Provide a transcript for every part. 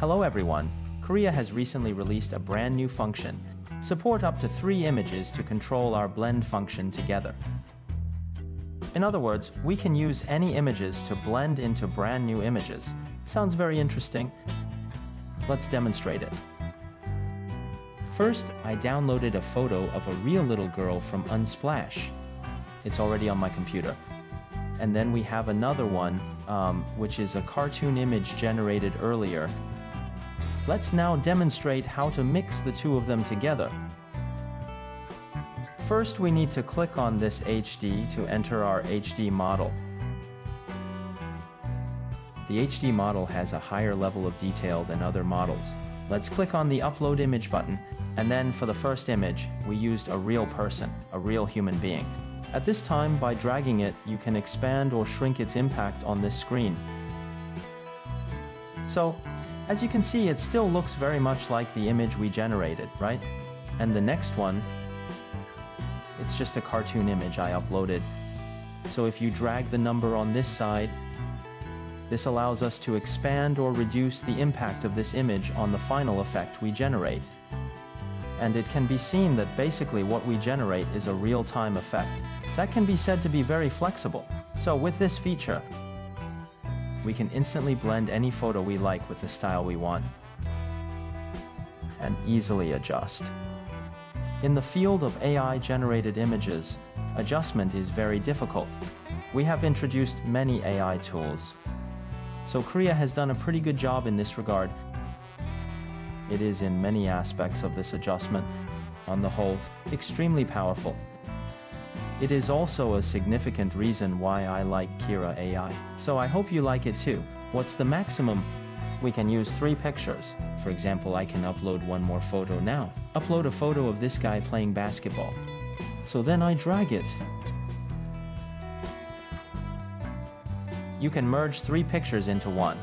Hello everyone. Krea has recently released a brand new function. Support up to three images to control our blend function together. In other words, we can use any images to blend into brand new images. Sounds very interesting. Let's demonstrate it. First, I downloaded a photo of a real little girl from Unsplash. It's already on my computer. And then we have another one, um, which is a cartoon image generated earlier. Let's now demonstrate how to mix the two of them together. First, we need to click on this HD to enter our HD model. The HD model has a higher level of detail than other models. Let's click on the Upload Image button, and then for the first image, we used a real person, a real human being. At this time, by dragging it, you can expand or shrink its impact on this screen. So, as you can see, it still looks very much like the image we generated, right? And the next one, it's just a cartoon image I uploaded. So if you drag the number on this side, this allows us to expand or reduce the impact of this image on the final effect we generate. And it can be seen that basically what we generate is a real-time effect. That can be said to be very flexible. So with this feature, we can instantly blend any photo we like with the style we want and easily adjust. In the field of AI-generated images, adjustment is very difficult. We have introduced many AI tools. So Krea has done a pretty good job in this regard. It is in many aspects of this adjustment, on the whole, extremely powerful. It is also a significant reason why I like Krea AI. So I hope you like it too. What's the maximum? We can use three pictures. For example, I can upload one more photo now. Upload a photo of this guy playing basketball. So then I drag it. You can merge three pictures into one.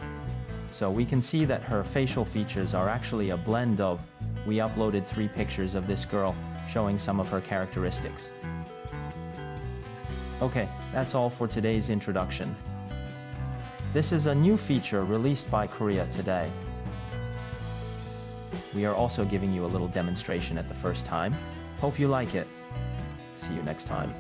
So we can see that her facial features are actually a blend of we uploaded three pictures of this girl showing some of her characteristics. Okay, that's all for today's introduction. This is a new feature released by Krea today. We are also giving you a little demonstration at the first time. Hope you like it. See you next time.